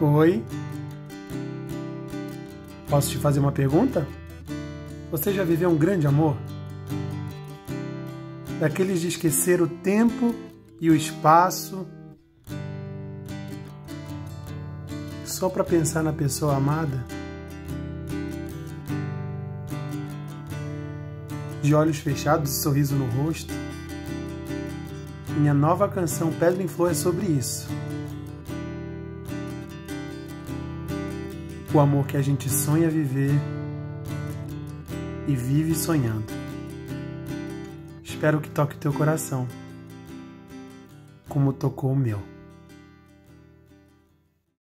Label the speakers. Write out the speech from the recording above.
Speaker 1: Oi? Posso te fazer uma pergunta? Você já viveu um grande amor? Daqueles de esquecer o tempo e o espaço só para pensar na pessoa amada? De olhos fechados e sorriso no rosto? Minha nova canção Pedra em Flor é sobre isso. O amor que a gente sonha viver e vive sonhando. Espero que toque teu coração, como tocou o meu.